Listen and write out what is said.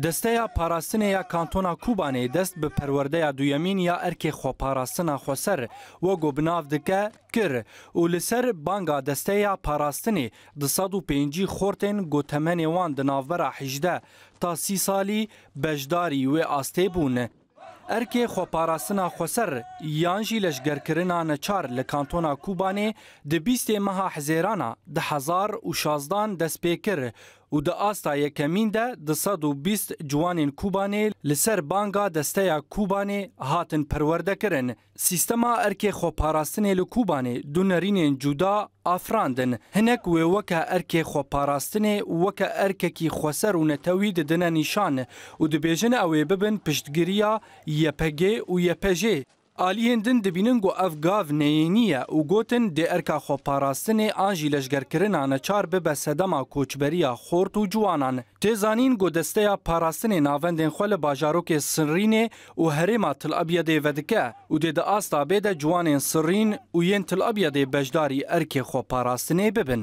دەستەیە پاراستنەیە کانتۆنا کوبانەی دەست بە پەروەردەیە دویەمین یا ئەرکێ خۆپاراستنا خۆسەر وە گۆبناو دکە کرد و لەسەر بانگا دەستەیە پاراستنی 250 خۆرتێن گۆتەمەنێ وان دناوبەرە حیجدە تا سی ساڵی بەشداری وێ ئاستێ بوون. ئەرکێ خۆپاراستنا خۆسەر یانژی لەشگەرکردنا نەچار لە کانتۆنا کوبانێ دە بیستێ مەها حزێرانە دههزار و شازدان دەستپێ کرد و د آستا یکمین ده د 120 جوانین کوبانی لسر بانگا دسته کوبانی هاتن پرورده کرن سیستما ارکی خوپاراستن ل کوبانی دو نرین جدا افراندن هنک و وک ارکی خوپاراستن وک ارکی خوسر و نتوی ددن نشان و د بیژن او ببن پشتګریا یپګه او یپجه ئالیهێندن دەبینن گو ئەف گاv نەینیە و گوتن دێ ئەرکا خۆپاراستنێ ئاژی لەشگەرکردنانە چار ببە سەدەما کۆچبەریە خۆرت و جوانان تێزانین گۆدەستەیە پاراستنێ ناوەندێن خۆ لە باژارۆکێ سنرینێ و هەرێما تلعبە دێڤدکە و دێدە ئاستا بێدە جوانێن سرین و یەن تلعبە دێ بەشداری ئەرکێ خۆپاراستنێ ببن.